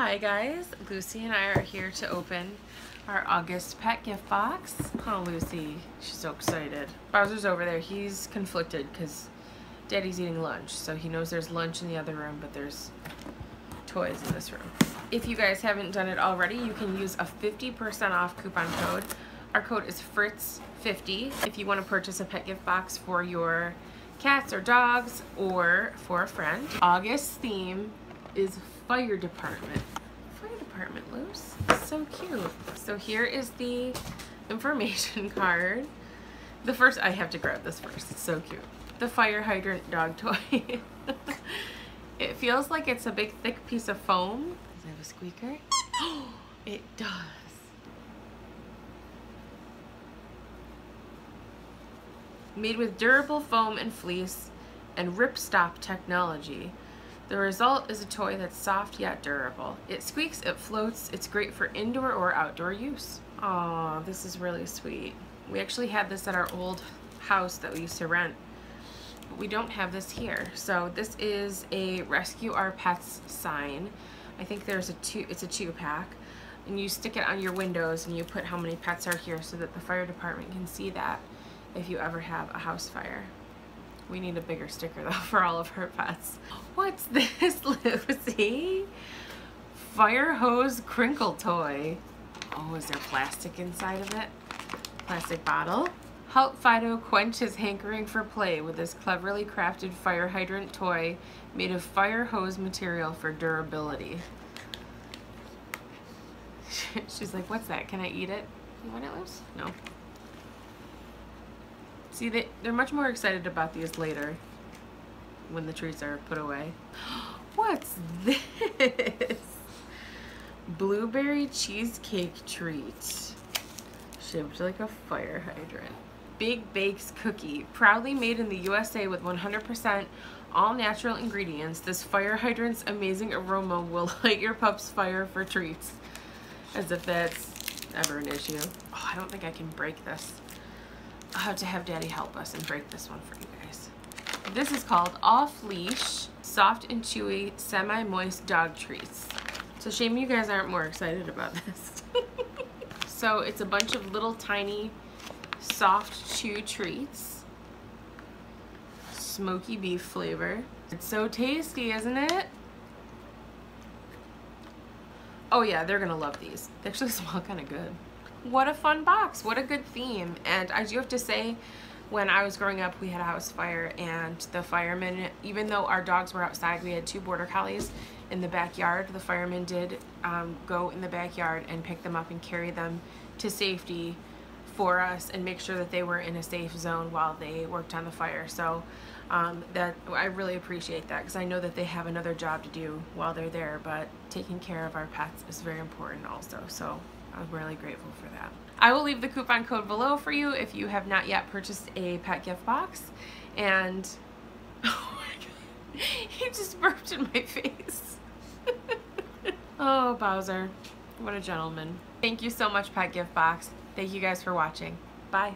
Hi guys, Lucy and I are here to open our August pet gift box. Oh Lucy, she's so excited. Bowzer's over there, he's conflicted because daddy's eating lunch. So he knows there's lunch in the other room, but there's toys in this room. If you guys haven't done it already, you can use a 50% off coupon code. Our code is FRITZ50 if you want to purchase a pet gift box for your cats or dogs or for a friend. August theme is fire department. Fire department, Luce. So cute. So here is the information card. The first, I have to grab this first. It's so cute. The fire hydrant dog toy. it feels like it's a big thick piece of foam. Does it have a squeaker? it does. Made with durable foam and fleece and ripstop technology. The result is a toy that's soft yet durable. It squeaks, it floats, it's great for indoor or outdoor use. Aw, this is really sweet. We actually had this at our old house that we used to rent. But we don't have this here. So this is a Rescue Our Pets sign. I think there's a two, it's a two pack. And you stick it on your windows and you put how many pets are here so that the fire department can see that if you ever have a house fire. We need a bigger sticker though for all of her pets. What's this, Lucy? Fire hose crinkle toy. Oh, is there plastic inside of it? Plastic bottle. Help Fido quench his hankering for play with this cleverly crafted fire hydrant toy made of fire hose material for durability. She's like, what's that? Can I eat it? You want it, Luce? No. See, they, they're much more excited about these later when the treats are put away. What's this? Blueberry cheesecake treat. Shaped like a fire hydrant. Big Bakes cookie. Proudly made in the USA with 100% all natural ingredients, this fire hydrant's amazing aroma will light your pup's fire for treats. As if that's ever an issue. Oh, I don't think I can break this. I'll have to have daddy help us and break this one for you guys. This is called Off Leash Soft and Chewy Semi-Moist Dog Treats. It's a shame you guys aren't more excited about this. so it's a bunch of little tiny soft chew treats. Smoky beef flavor. It's so tasty, isn't it? Oh yeah, they're gonna love these. They actually smell kind of good what a fun box what a good theme. And I do have to say when I was growing up we had a house fire and the firemen even though our dogs were outside we had two border collies in the backyard. The firemen did um, go in the backyard and pick them up and carry them to safety for us and make sure that they were in a safe zone while they worked on the fire so um, that I really appreciate that because I know that they have another job to do while they're there but taking care of our pets is very important also so I'm really grateful for that. I will leave the coupon code below for you if you have not yet purchased a pet gift box. And, oh my god, he just burped in my face. oh, Bowzer, what a gentleman. Thank you so much, Pet Gift Box. Thank you guys for watching. Bye.